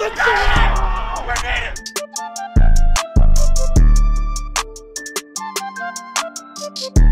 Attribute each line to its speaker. Speaker 1: We need Thank you.